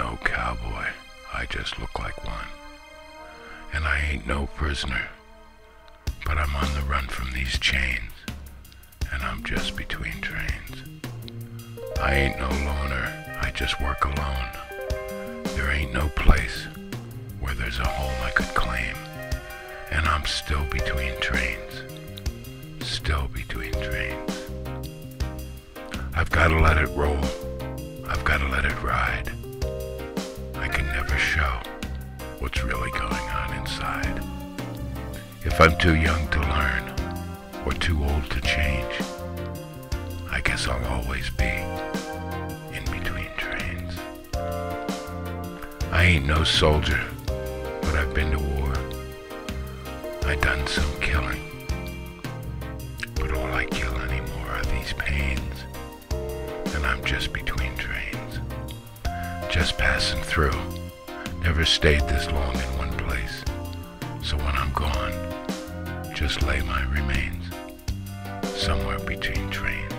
no cowboy, I just look like one. And I ain't no prisoner, but I'm on the run from these chains, and I'm just between trains. I ain't no loner, I just work alone. There ain't no place where there's a home I could claim, and I'm still between trains, still between trains. I've gotta let it roll, I've gotta let it ride. I can never show what's really going on inside. If I'm too young to learn or too old to change, I guess I'll always be in between trains. I ain't no soldier, but I've been to war. I done some killing. But all I kill anymore are these pains. And I'm just between trains. Just passing through. Never stayed this long in one place. So when I'm gone, just lay my remains somewhere between trains.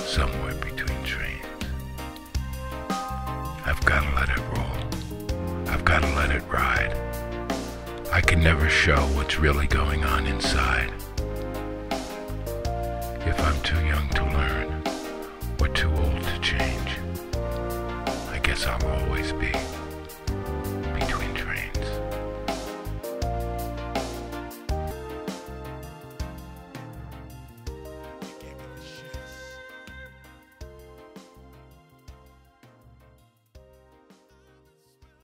Somewhere between trains. I've gotta let it roll. I've gotta let it ride. I can never show what's really going on inside. Guess I'll always be